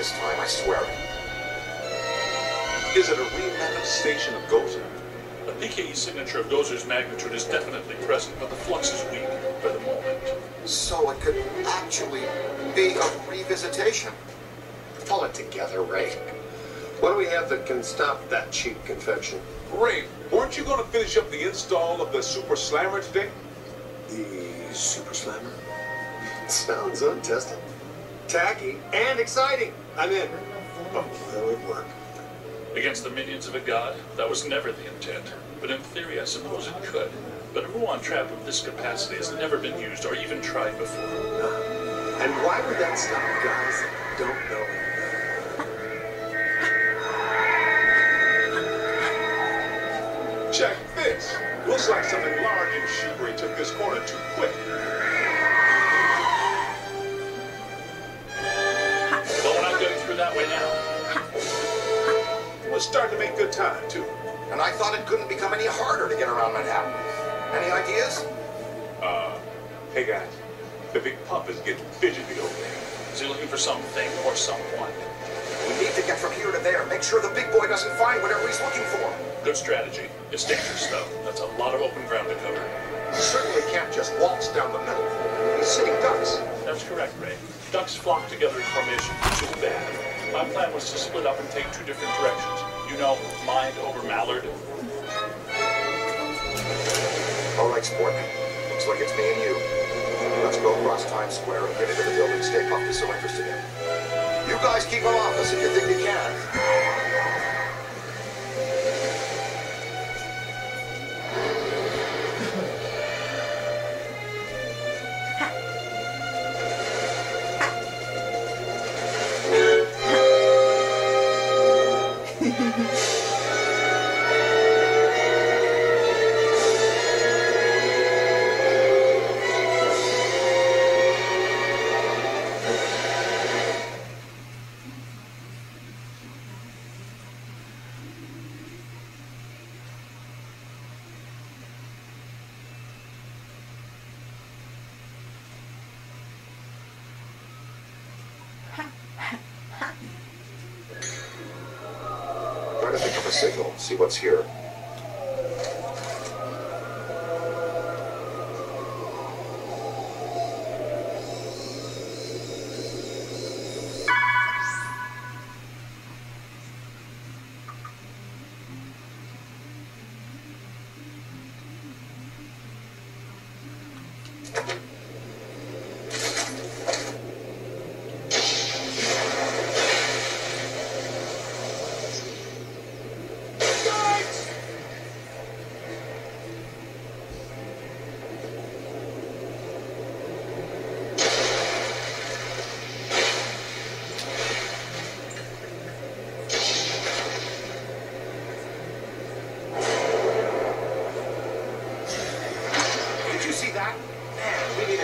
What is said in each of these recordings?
this time, I swear it. Is it a remanifestation of Gozer? The PKE signature of Gozer's magnitude is definitely present, but the flux is weak for the moment. So it could actually be a revisitation. Pull it together, Ray. What do we have that can stop that cheap confection? Ray, weren't you going to finish up the install of the Super Slammer today? The Super Slammer? Sounds untested. Tacky and exciting. I'm in. Oh, that would work. Against the minions of a god, that was never the intent. But in theory, I suppose it could. But a Ruan trap of this capacity has never been used or even tried before. And why would that stop guys that don't know Check this. Looks like something large and sugary took this corner too quick. We're starting to make good time, too. And I thought it couldn't become any harder to get around Manhattan. Any ideas? Uh, hey guys, the big pup is getting fidgety over there. Is he looking for something or someone? We need to get from here to there. Make sure the big boy doesn't find whatever he's looking for. Good strategy. It's dangerous, though. That's a lot of open ground to cover. He certainly can't just waltz down the middle. He's sitting ducks. That's correct, Ray. Ducks flock together in formation, Too bad. My plan was to split up and take two different directions. You know, mind over mallard. All right, sport. Looks like it's me and you. Let's go across Times Square and get into the building Stay Puft is so interested in. You guys keep him off us if you think you can. Pick signal, see what's here. Did you see that? Man, we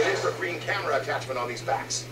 infragreen camera attachment on these backs.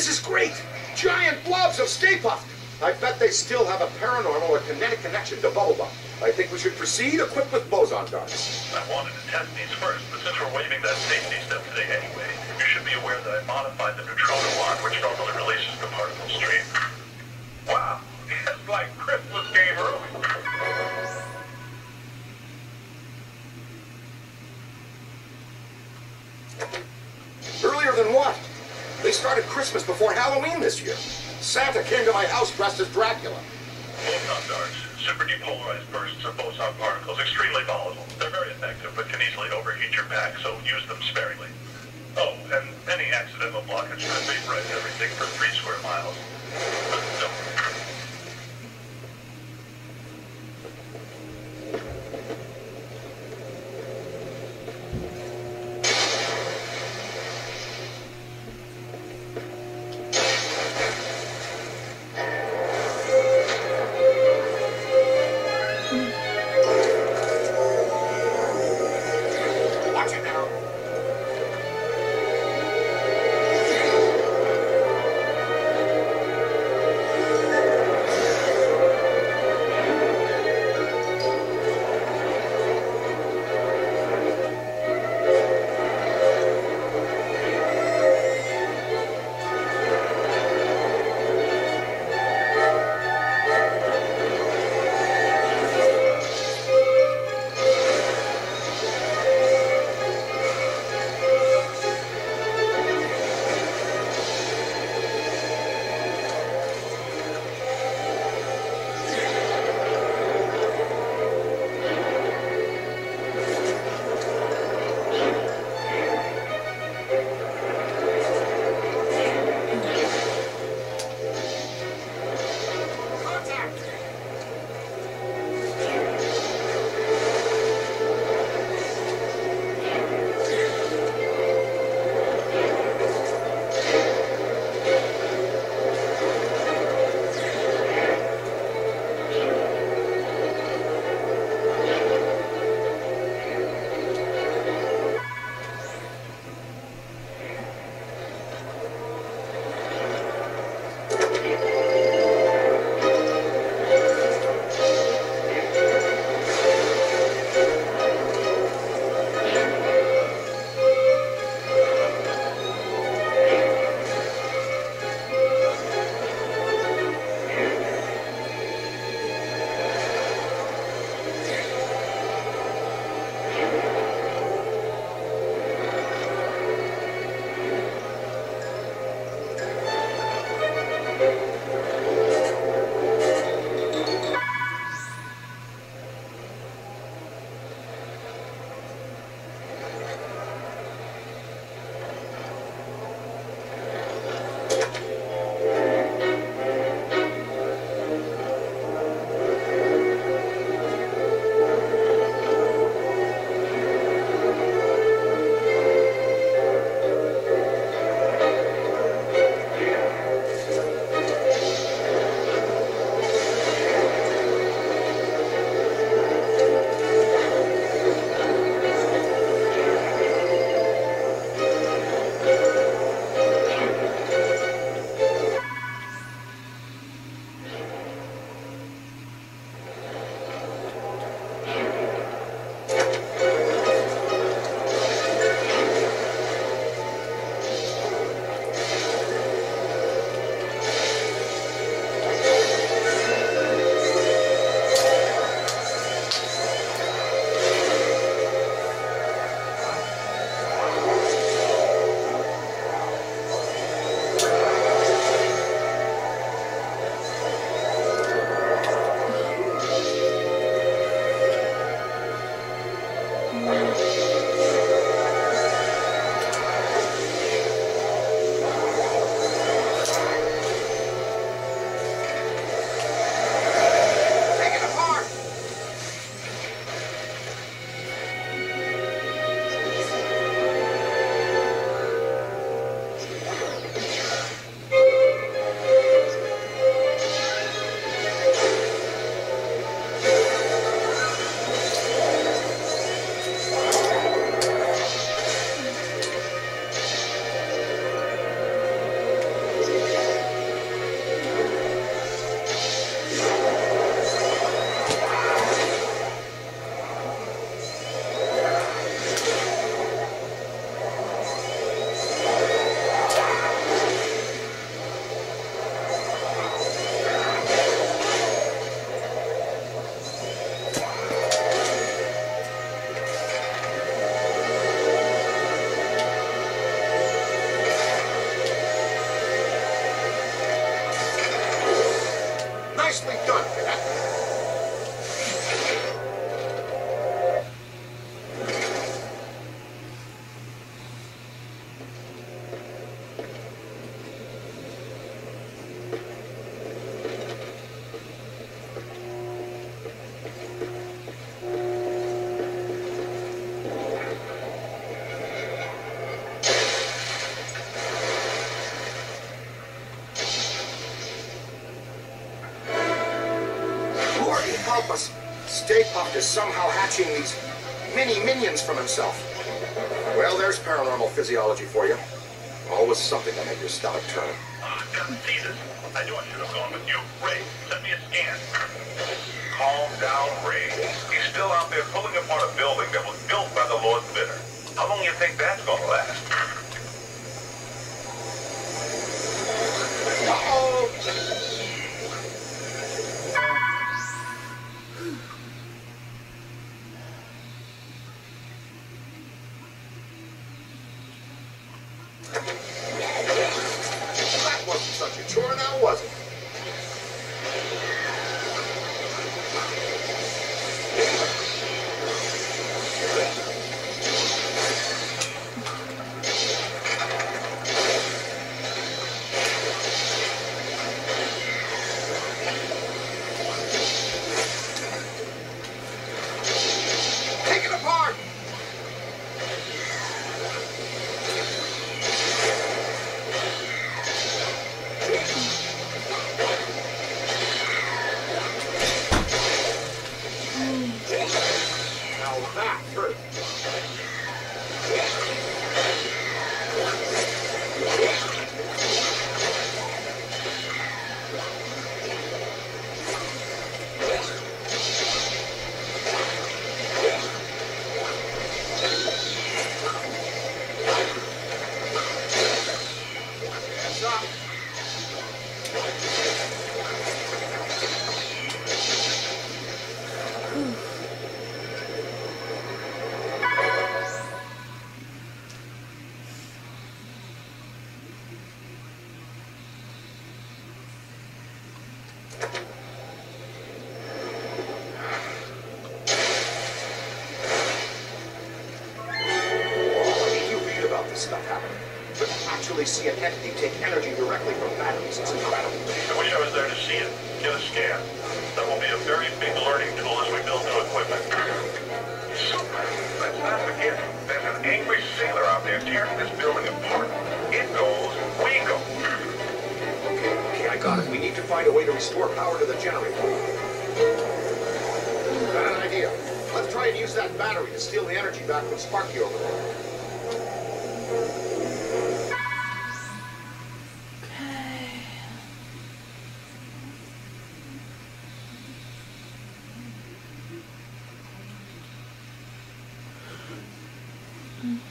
This is great! Giant blobs of Stay Puft! I bet they still have a paranormal or kinetic connection to Bubblebum. I think we should proceed equipped with boson darts. I wanted to test these first, but since we're waiving that safety step today anyway, you should be aware that I modified the neutrino wand, which normally releases the particle stream. Wow, it's like Christmas game early. Earlier than what? They started Christmas before Halloween this year. Santa came to my house dressed as Dracula. Boson darts, super depolarized bursts of boson particles, extremely volatile. They're very effective, but can easily overheat your pack, so use them sparingly. Oh, and any accidental blockage could vaporize everything for three square miles. But don't. Plus, Stay Puft is somehow hatching these mini minions from himself. Well, there's paranormal physiology for you. Always something to make your stomach turn. Ah, oh, Jesus. I knew I should have gone with you. Ray, send me a scan. Calm down, Ray. He's still out there pulling apart a building that was built by the Lord's bidder. How long do you think that's gonna last? Incredible. I wish I was there to see it. Get a scan. That will be a very big learning tool as we build new equipment. Super. Let's not forget, there's an angry sailor out there tearing this building apart. It goes, we go. Okay, okay, I got it. We need to find a way to restore power to the generator. Got an idea. Let's try and use that battery to steal the energy back from Sparky over there. Just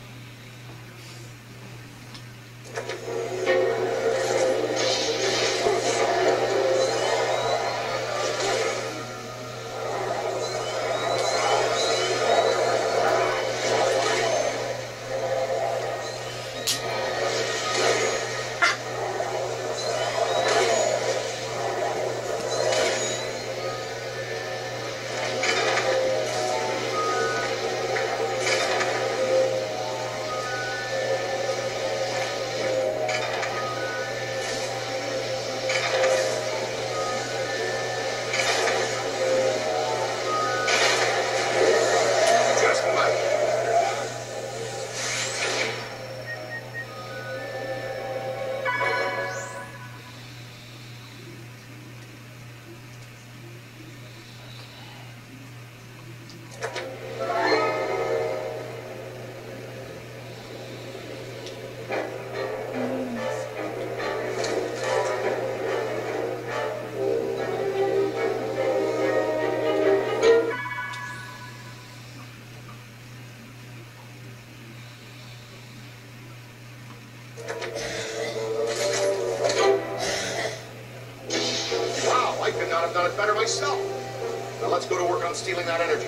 stealing that energy.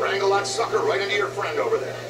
Wrangle that sucker right into your friend over there.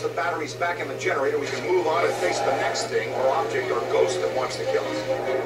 Once the battery's back in the generator, we can move on and face the next thing or object or ghost that wants to kill us.